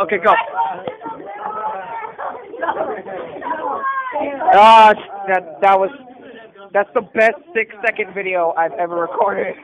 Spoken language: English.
Okay, go. Gosh, that that was that's the best six second video I've ever recorded.